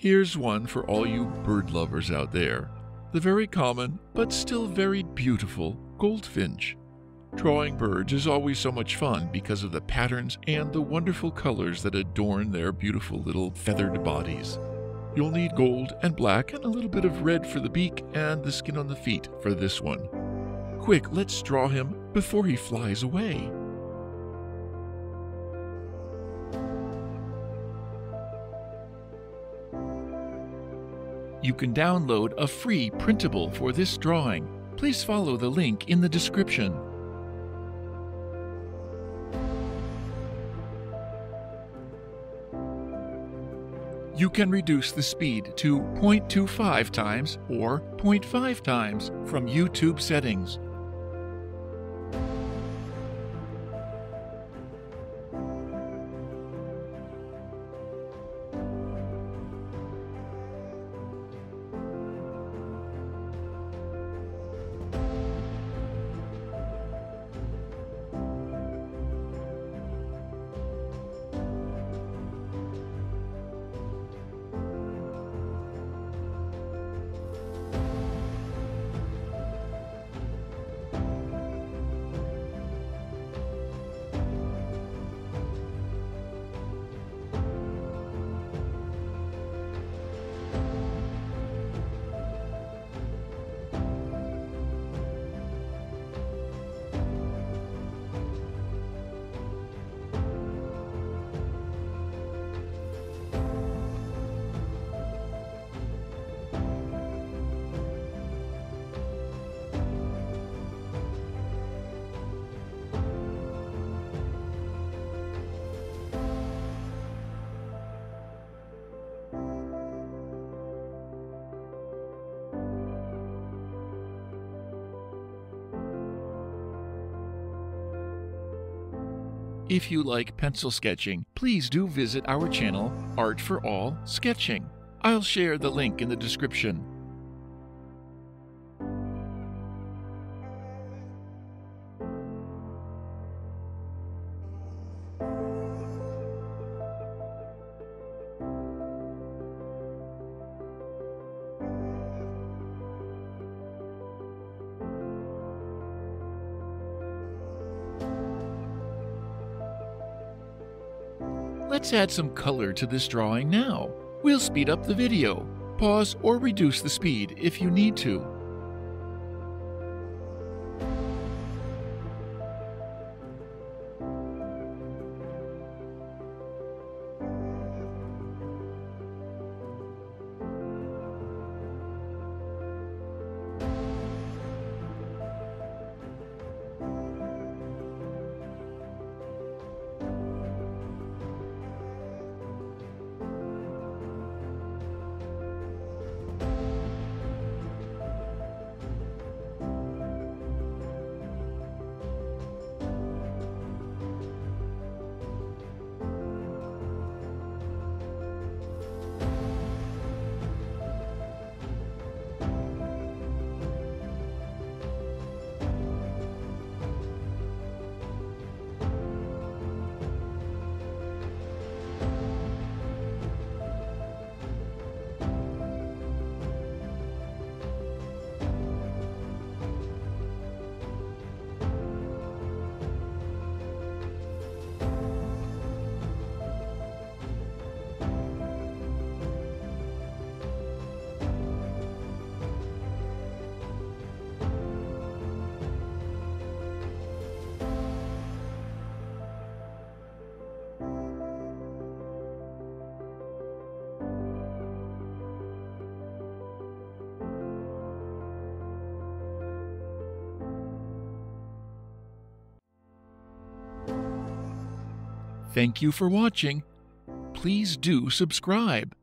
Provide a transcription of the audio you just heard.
Here's one for all you bird lovers out there. The very common, but still very beautiful, goldfinch. Drawing birds is always so much fun because of the patterns and the wonderful colors that adorn their beautiful little feathered bodies. You'll need gold and black and a little bit of red for the beak and the skin on the feet for this one. Quick, let's draw him before he flies away. You can download a free printable for this drawing. Please follow the link in the description. You can reduce the speed to 0.25 times or 0.5 times from YouTube settings. If you like pencil sketching, please do visit our channel, Art for All Sketching. I'll share the link in the description. Let's add some color to this drawing now. We'll speed up the video. Pause or reduce the speed if you need to. Thank you for watching. Please do subscribe.